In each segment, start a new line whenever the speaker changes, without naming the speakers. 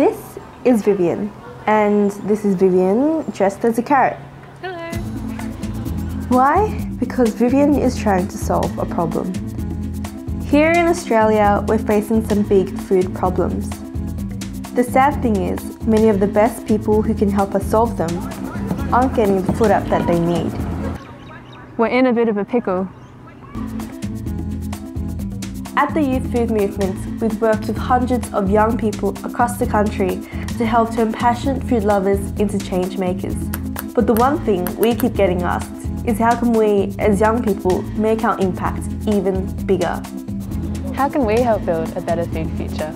This is Vivian, and this is Vivian dressed as a carrot.
Hello.
Why? Because Vivian is trying to solve a problem. Here in Australia, we're facing some big food problems. The sad thing is, many of the best people who can help us solve them aren't getting the food up that they need.
We're in a bit of a pickle.
At the Youth Food Movement, we've worked with hundreds of young people across the country to help turn passionate food lovers into change makers. But the one thing we keep getting asked is how can we, as young people, make our impact even bigger?
How can we help build a better food future?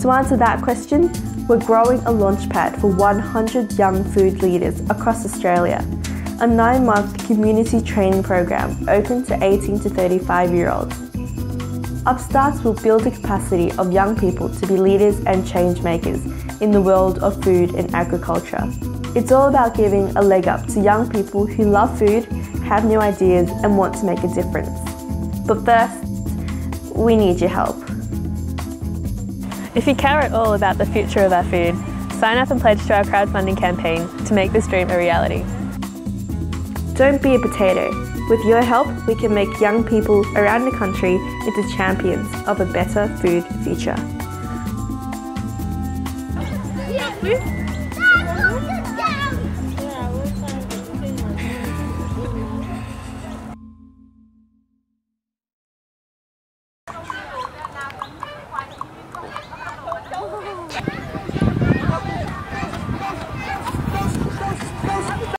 To answer that question, we're growing a launchpad for 100 young food leaders across Australia, a nine month community training program open to 18 to 35 year olds. Upstarts will build the capacity of young people to be leaders and change makers in the world of food and agriculture. It's all about giving a leg up to young people who love food, have new ideas, and want to make a difference. But first, we need your help.
If you care at all about the future of our food, sign up and pledge to our crowdfunding campaign to make this dream a reality.
Don't be a potato. With your help, we can make young people around the country into champions of a better food future.